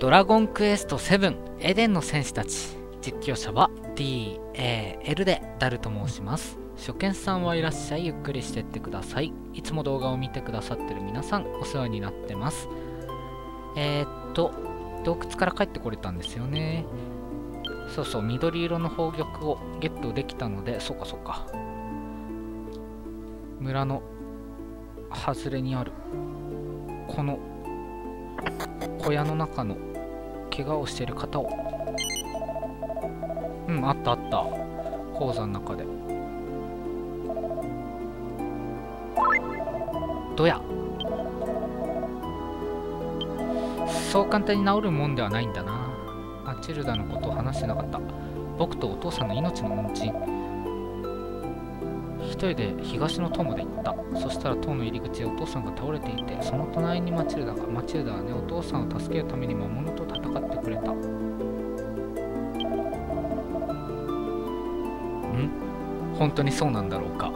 ドラゴンクエスト7エデンの戦士たち。実況者は DAL でダルと申します。初見さんはいらっしゃいゆっくりしてってください。いつも動画を見てくださってる皆さんお世話になってます。えー、っと洞窟から帰ってこれたんですよね。そうそう緑色の宝玉をゲットできたのでそうかそうか。村の外れにあるこの小屋の中の怪我をしている方を。うんあったあった。鉱山の中で。どや。そう簡単に治るもんではないんだな。マチルダのことを話してなかった。僕とお父さんの命の恩人。人で東の塔まで行った。そしたら塔の入り口でお父さんが倒れていてその隣にマチルダがマチルダはねお父さんを助けるために魔物と戦ってくれた。ん？本当にそうなんだろうか。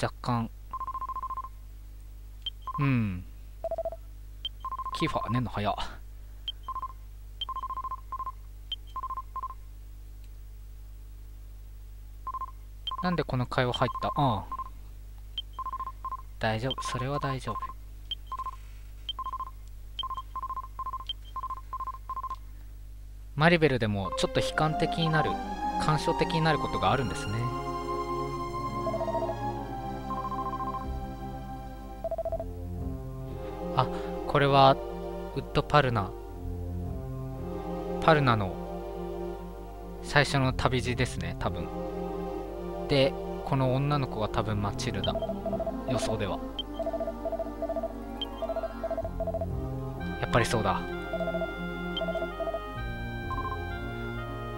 若干。うん。キーファー寝んの早。っなんでこの会話入った？ああ。大丈夫。それは大丈夫。マリベルでもちょっと悲観的になる感傷的になることがあるんですね。あこれはウッドパルナ。パルナの最初の旅路ですね多分。でこの女の子が多分マチルダ予想では。やっぱりそうだ。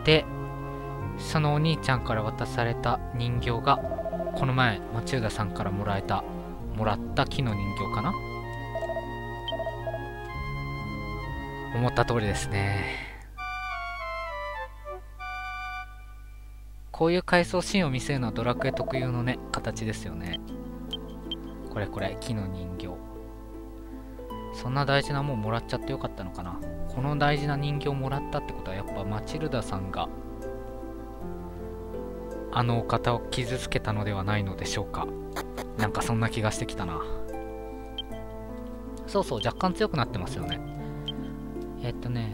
でそのお兄ちゃんから渡された人形がこの前マチルダさんからもらえたもらった木の人形かな？思った通りですね。こういう回想シーンを見せるのはドラクエ特有のね形ですよね。これこれ木の人形。そんな大事なもんもらっちゃってよかったのかな。この大事な人形もらったってことはやっぱマチルダさんがあのお方を傷つけたのではないのでしょうか。なんかそんな気がしてきたな。そうそう若干強くなってますよね。えっとね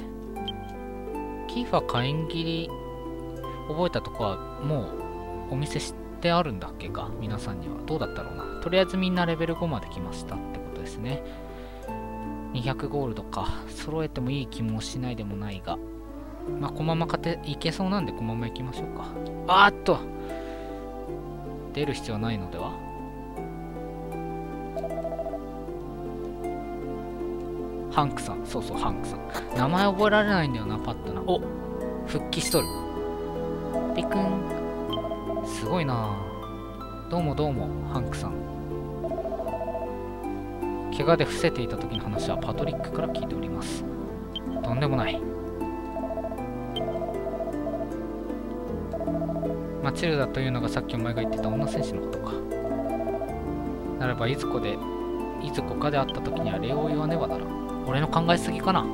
キーファ火炎切り覚えたとこはもうお見せしてあるんだっけか？皆さんにはどうだったろうな？とりあえずみんなレベル5まで来ましたってことですね。200ゴールドか。揃えてもいい気もしないでもないが。まあこのまま勝ていけそうなんでこのまま行きましょうか。あーっと！出る必要はないのでは？ハンクさん。そうそうハンクさん。名前覚えられないんだよなパッとな。お。復帰しとるピくん。すごいな。どうもどうもハンクさん。怪我で伏せていた時の話はパトリックから聞いております。とんでもない。マチルダというのがさっきお前が言ってた女戦士のことか。ならばいずこでいずこかで会った時には礼を言わねばなら俺の考えすぎかな。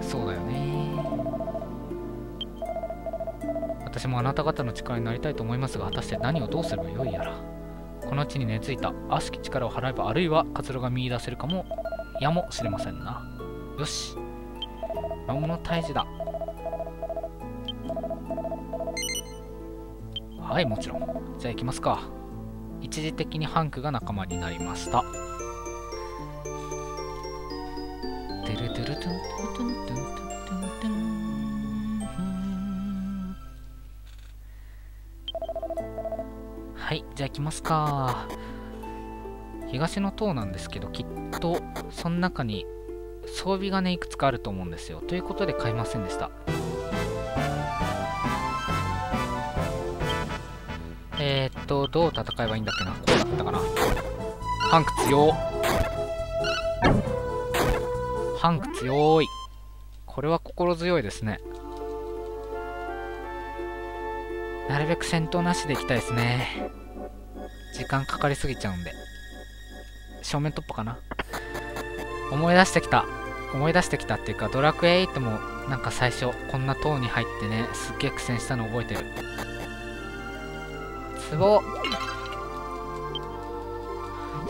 そうだよね。私もあなた方の力になりたいと思いますが果たして何をどうすればよいやら。この地に根付いた悪しき力を払えばあるいは活路が見出せるかもやもしれませんな。よし。魔物退治だ。はいもちろん。じゃあ行きますか。一時的にハンクが仲間になりました。てるてるトゥントゥントゥはいじゃあ行きますか。東の塔なんですけどきっとその中に装備がねいくつかあると思うんですよ。ということで買いませんでした。えー、っとどう戦えばいいんだっけな。こうだったかな。ハンク強。ハンク強い。これは心強いですね。なるべく戦闘なしでいきたいですね。時間かかりすぎちゃうんで。正面突破かな。思い出してきた。思い出してきたっていうかドラクエ8もなんか最初こんな塔に入ってねすっげえ苦戦したの覚えてる。ツボ。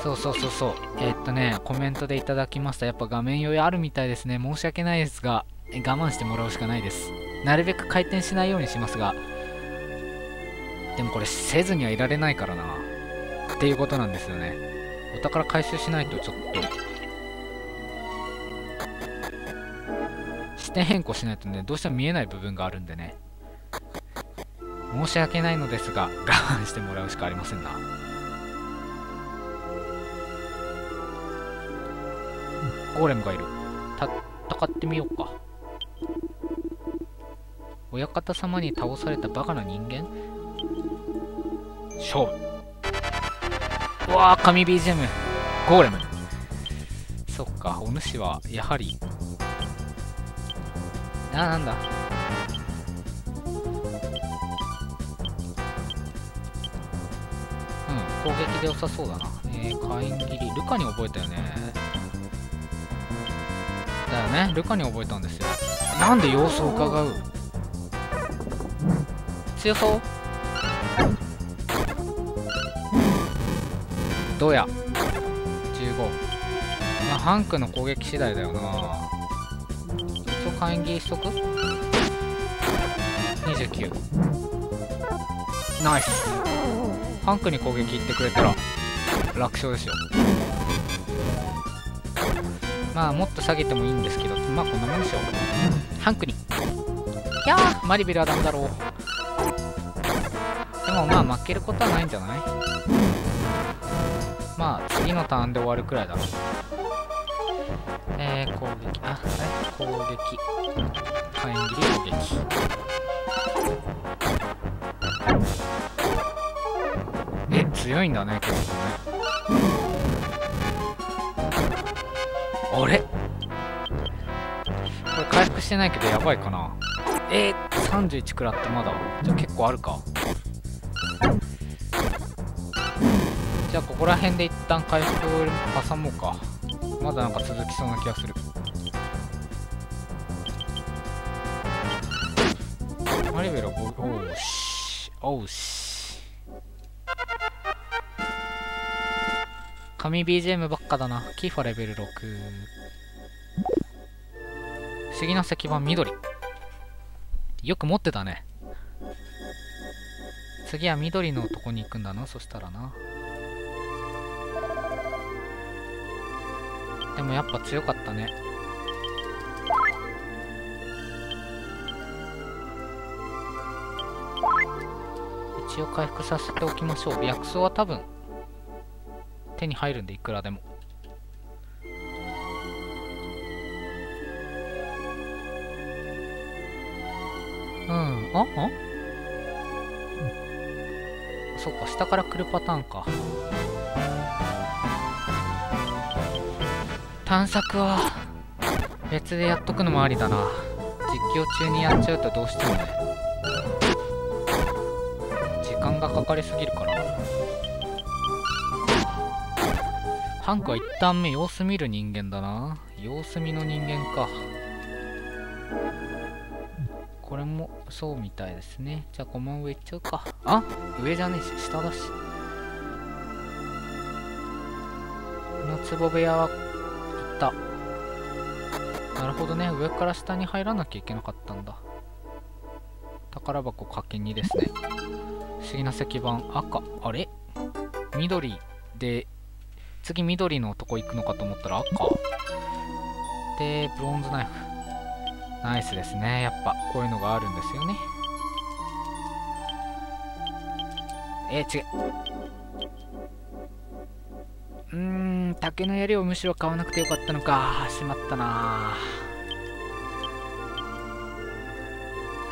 そうそうそうそう。えー、っとねコメントでいただきました。やっぱ画面酔いあるみたいですね。申し訳ないですが我慢してもらうしかないです。なるべく回転しないようにしますが。でもこれせずにはいられないからな。っていうことなんですよね。お宝回収しないとちょっと。視点変更しないとねどうしても見えない部分があるんでね。申し訳ないのですが我慢してもらうしかありませんな。ゴーレムがいる。た戦ってみようか。親方様に倒されたバカな人間？勝負。うわー神 BGM ゴーレム。そっかお主はやはり。あなんだ。うん攻撃で良さそうだな。えー、火炎切り。ルカに覚えたよね。だよね。ルカに覚えたんですよ。なんで様子を伺う？強そう？どうや15まあハンクの攻撃次第だよな。一応火炎切りしとく？29ナイス。ハンクに攻撃いってくれたら楽勝ですよ。まあもっと下げてもいいんですけど。まあこんなもんでしょうハンクに。いやー。マリベルはダメだろう。でもまあ負けることはないんじゃない？まあ次のターンで終わるくらいだ。えー、攻撃。あはい攻撃。火炎切り攻撃。え強いんだね結構ね。あれ？これ回復してないけどやばいかな。えー、31食らってまだ？じゃあ結構あるか。じゃあここら辺で一旦回復を挟もうか。まだなんか続きそうな気がする。マリベルは5おしおうし。神 BGM ばっかだな。キーファレベル6不思議な石板緑。よく持ってたね。次は緑のとこに行くんだなそしたらな。でもやっぱ強かったね。一応回復させておきましょう。薬草は多分手に入るんでいくらでも。うんああ？そっか下から来るパターンか。探索は別でやっとくのもありだな。実況中にやっちゃうとどうしてもね。時間がかかりすぎるから。ハンクは一旦目様子見る人間だな。様子見の人間か。これもそうみたいですね。じゃあ5万上いっちゃうか。あ上じゃねえ。し下だし。この壺部屋はた。なるほどね。上から下に入らなきゃいけなかったんだ。宝箱かけ2ですね。不思議な石板。赤。あれ？緑。で次緑のとこ行くのかと思ったら赤。でブロンズナイフ。ナイスですね。やっぱこういうのがあるんですよね。えー、違う。うーん竹の槍をむしろ買わなくてよかったのか。しまったな。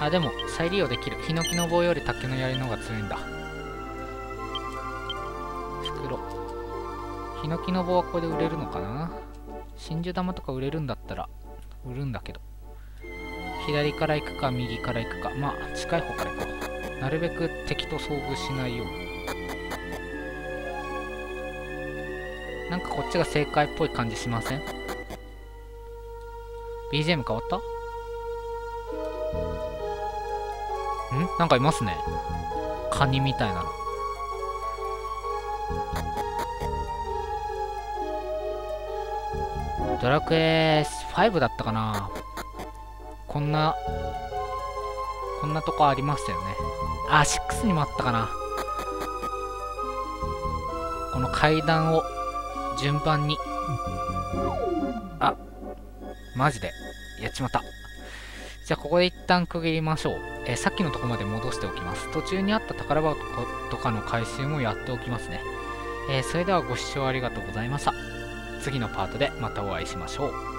あでも再利用できる。ヒノキの棒より竹の槍の方が強いんだ。袋。ヒノキの棒はこれで売れるのかな？真珠玉とか売れるんだったら売るんだけど。左から行くか右から行くか。まあ近い方から行こうなるべく敵と遭遇しないように。なんかこっちが正解っぽい感じしません ?BGM 変わった？ん？なんかいますね。カニみたいなの。ドラクエ5だったかな？こんな、こんなとこありましたよね。あ、6にもあったかな。この階段を順番に。あ、マジで。やっちまった。じゃあここで一旦区切りましょう。えー、さっきのとこまで戻しておきます。途中にあった宝箱とかの回収もやっておきますね。えー、それではご視聴ありがとうございました。次のパートでまたお会いしましょう。